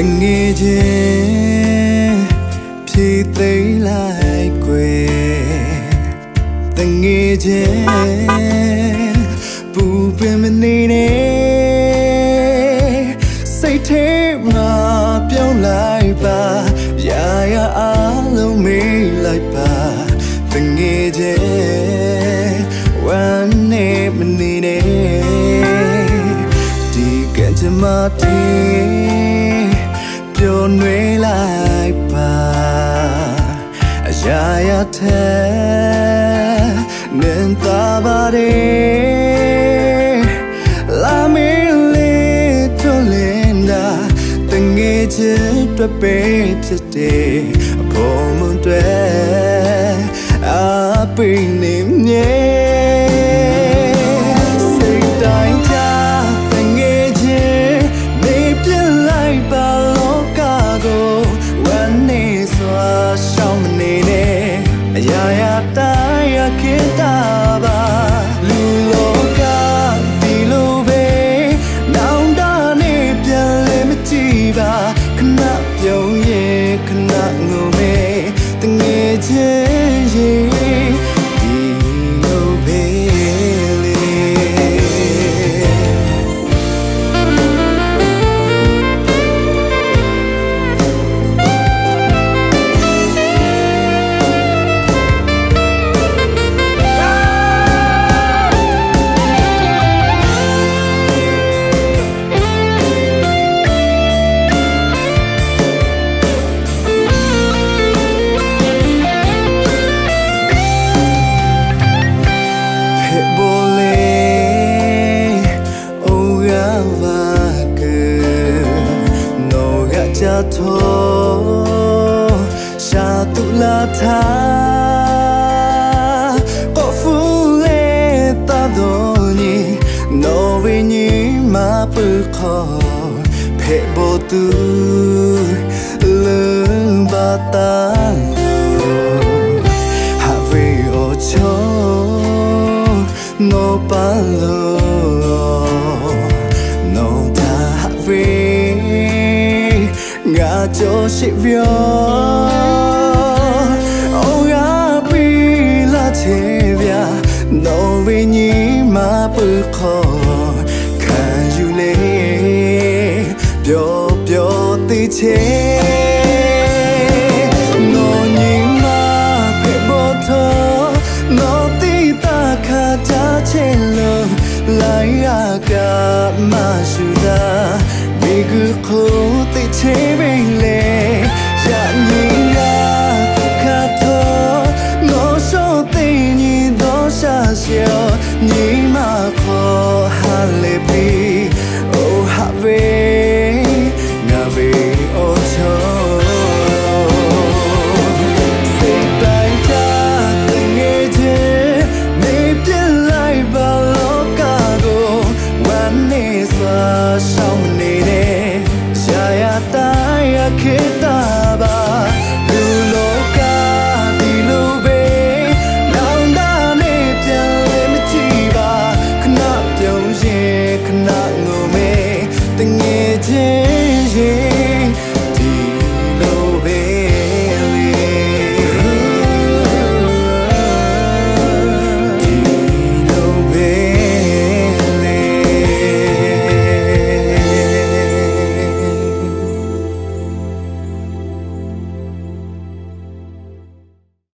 ခြင်းဖြည့်သိမ်းလိုက်ွယ်တငယ်ခြင်းပူပင်မနေနဲ့စိတ်ထဲမှာပြောင်းလိုက်ပါရာရာအားလုံးမေးလိုက်ပါတငယ်ခြင်းဝမ်းနေမနေနဲ့ဒီကံကြမ္မာတင် ပျော်နှွေးလိုက်ပါအရာရာထဲနင်သာပါတယ်လာမင်းလေးထွလင်းတာတငယ်ချင်းတွေ့ပေးဖြစ်တယ်အဖို့မွန်တွေအပိနေ ya ya ta ya kita ba 약속하게 너가 자토 샤툴라타 꼬풀에 따더니 너의 니마을 커 배보두 르바타 하위 오초 너 발로 cho chị vio ô ya pi la che via no vi ni ma pu kho kan you le pyo pyo ti che no ni ma pe bo tho. No ti ta kha cha che lo lai ya ka ma suda da. Mi ti che け